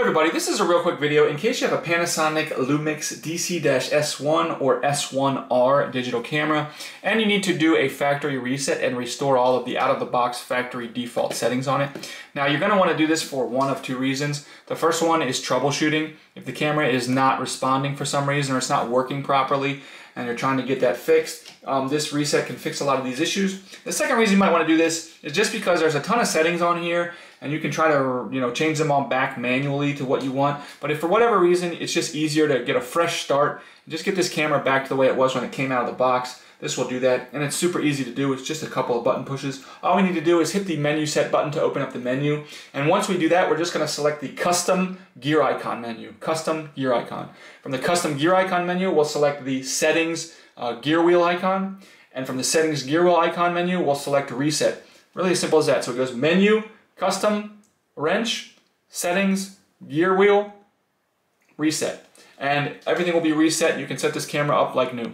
Hey everybody, this is a real quick video in case you have a Panasonic Lumix DC-S1 or S1R digital camera and you need to do a factory reset and restore all of the out-of-the-box factory default settings on it. Now you're going to want to do this for one of two reasons. The first one is troubleshooting. If the camera is not responding for some reason or it's not working properly and you're trying to get that fixed, um, this reset can fix a lot of these issues. The second reason you might want to do this is just because there's a ton of settings on here and you can try to you know change them all back manually to what you want. But if for whatever reason it's just easier to get a fresh start, just get this camera back to the way it was when it came out of the box, this will do that. And it's super easy to do. It's just a couple of button pushes. All we need to do is hit the menu set button to open up the menu. And once we do that, we're just going to select the custom gear icon menu. Custom gear icon. From the custom gear icon menu, we'll select the settings uh, gear wheel icon. And from the settings gear wheel icon menu, we'll select reset. Really as simple as that. So it goes menu, custom, wrench, settings, gear wheel, reset. And everything will be reset. You can set this camera up like new.